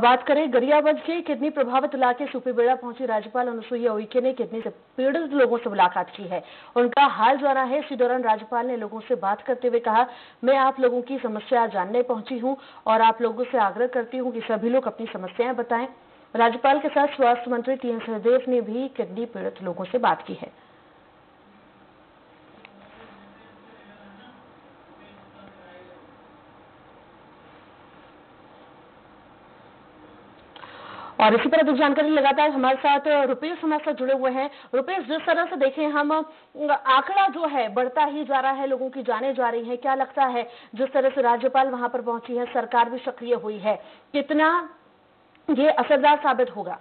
बात करें गरियाबंद के किडनी प्रभावित इलाके सुपीबेड़ा पहुँची राज्यपाल अनुसुईया उइके ने किडनी से पीड़ित लोगों से मुलाकात की है। उनका हाल जाना है। इसी दौरान राज्यपाल ने लोगों से बात करते हुए कहा, मैं आप लोगों की समस्या जानने पहुँची हूँ और आप लोगों से आग्रह करती हूँ कि सभी लोग अपनी समस्याएँ बताएँ। राज्यपाल के साथ स्वास्थ्य मंत्री टी एन सहदेव ने भी किडनी पीड़ित लोगों से बात की है। और इसी पर अधिक जानकारी लगातार हमारे साथ रुपेश हमारे साथ जुड़े हुए हैं। रुपेश, जिस तरह से देखें हम, आंकड़ा जो है, बढ़ता ही जा रहा है, लोगों की जाने जा रही है। क्या लगता है जिस तरह से राज्यपाल वहाँ पर पहुँची है, सरकार भी सक्रिय हुई है? कितना ये असरदार साबित होगा?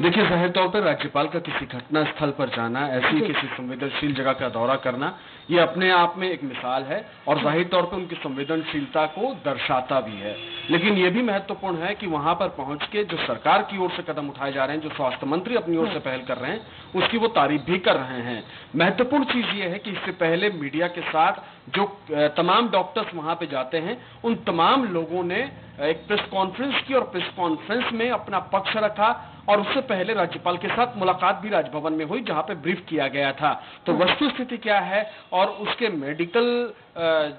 देखिए ज़ाहिर तौर पर राज्यपाल का किसी घटना स्थल पर जाना ऐसी किसी संवेदनशील जगह का दौरा करना ये अपने आप में एक मिसाल है और ज़ाहिर तौर पर उनकी संवेदनशीलता को दर्शाता भी है। लेकिन ये भी महत्वपूर्ण है कि वहाँ पर पहुँच के जो सरकार की ओर से कदम उठाए जा रहे हैं जो स्वास्थ्य मंत्री अपनी ओर से पहल कर रहे हैं उसकी वो तारीफ़ भी कर रहे हैं। महत्वपूर्ण चीज़ ये है कि इससे पहले मीडिया के साथ जो तमाम डॉक्टर्स वहाँ पे जाते हैं उन तमाम लोगों ने एक प्रेस कॉन्फ्रेंस की और प्रेस कॉन्फ्रेंस में अपना पक्ष रखा और उससे पहले राज्यपाल के साथ मुलाकात भी राजभवन में हुई जहाँ पे ब्रीफ किया गया था तो। वस्तु स्थिति क्या है और उसके मेडिकल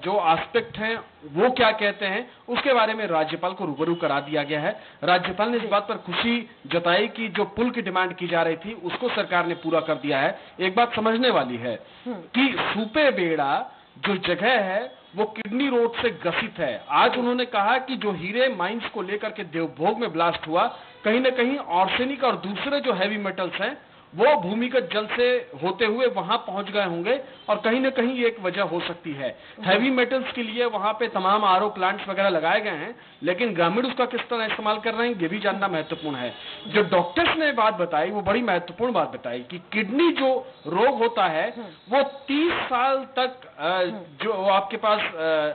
जो एस्पेक्ट हैं वो क्या कहते हैं उसके बारे में राज्यपाल को रूबरू करा दिया गया है राज्यपाल ने इस बात पर खुशी जताई कि जो पुल की डिमांड की जा रही थी उसको सरकार ने पूरा कर दिया है एक बात समझने वाली है हम्म। कि सूपे बेड़ा जो जगह है, वो किडनी रोड से ग्रसित है। आज उन्होंने कहा कि जो हीरे माइंस को लेकर के देवभोग में ब्लास्ट हुआ, कहीं ना कहीं ऑर्सेनिक और दूसरे जो हैवी मेटल्स हैं वो भूमिगत जल से होते हुए वहाँ पहुँच गए होंगे और कहीं ना कहीं ये एक वजह हो सकती है। हैवी मेटल्स के लिए वहाँ पे तमाम आरओ प्लांट्स वगैरह लगाए गए हैं, लेकिन ग्रामीण उसका किस तरह इस्तेमाल कर रहे हैं, ये भी जानना महत्वपूर्ण है। जो डॉक्टर्स ने बात बताई, वो बड़ी महत्वपूर्ण बात बताई कि किडनी जो रोग होता है, वो तीस साल तक जो आपके पास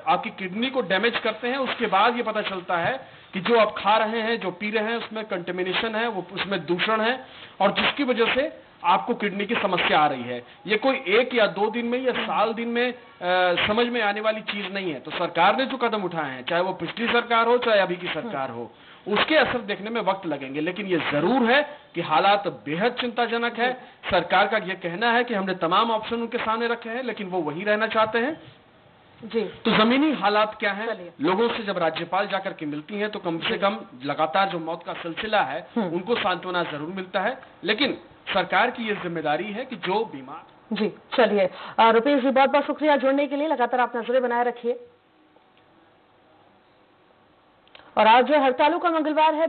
आपकी किडनी को डैमेज करते हैं, उसके बाद ये पता चलता है कि जो आप खा रहे हैं जो पी रहे हैं उसमें कंटेमिनेशन है वो उसमें दूषण है और जिसकी वजह से आपको किडनी की समस्या आ रही है। ये कोई एक या दो दिन में या साल दिन में आ, समझ में आने वाली चीज़ नहीं है। तो सरकार ने जो कदम उठाए हैं चाहे वो पिछली सरकार हो चाहे अभी की सरकार हो उसके असर देखने में वक्त लगेंगे। लेकिन ये ज़रूर है कि हालात बेहद चिंताजनक है। सरकार का यह कहना है कि हमने तमाम ऑप्शन उनके सामने रखे हैं लेकिन वो वही रहना चाहते हैं। जी। तो जमीनी हालात क्या है? लोगों से जब राज्यपाल जाकर के मिलती हैं तो कम से कम लगातार जो मौत का सिलसिला है हम्म। उनको सांत्वना ज़रूर मिलता है। लेकिन सरकार की ये ज़िम्मेदारी है कि जो बीमार जी चलिए। रुपेश जी बहुत बहुत शुक्रिया जुड़ने के लिए। लगातार आप नज़रें बनाए रखिए। और आज जो हड़तालों का मंगलवार है